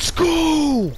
Let's go!